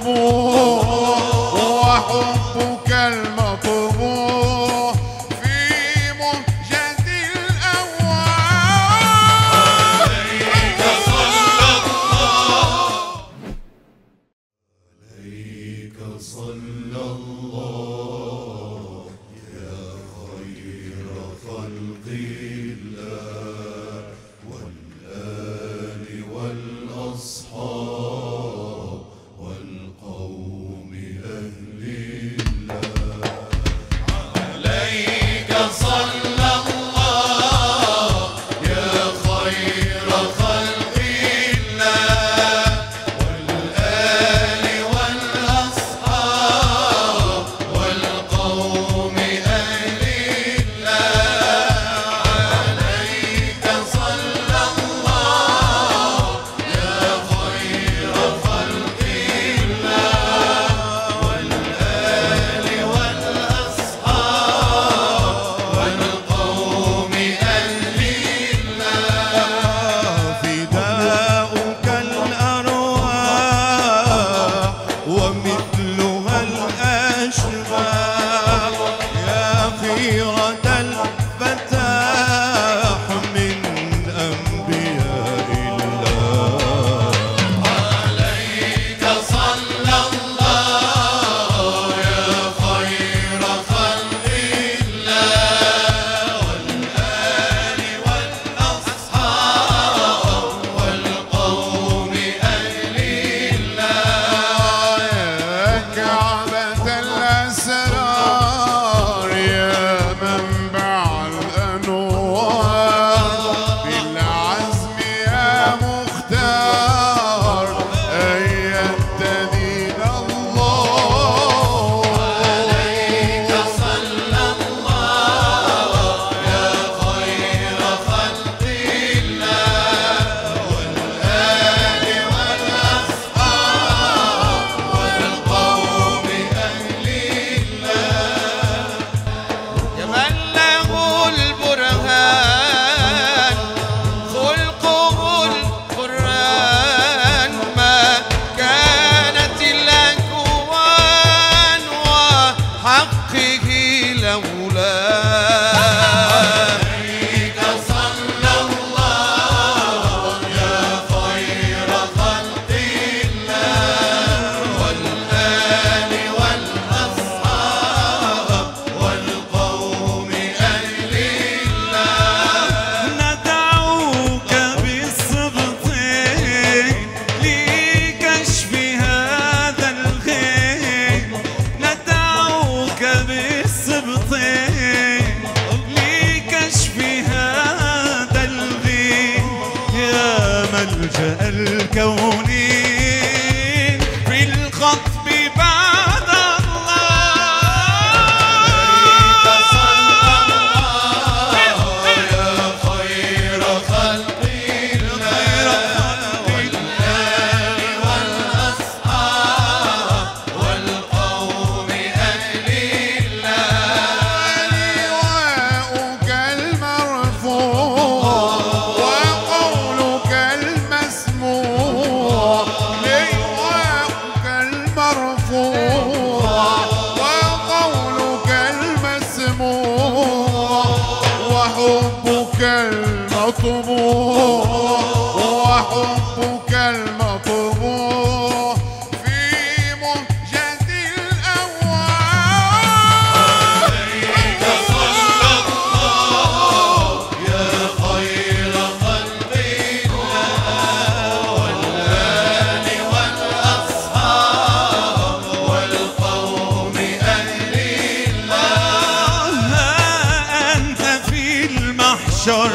دموعهم الكون المطموح وحبك المطموح في مهجة الأوعى عليك صلى الله يا خير خلق الله والآل والأصحاب والقوم أهل الله ها أنت في المحشر.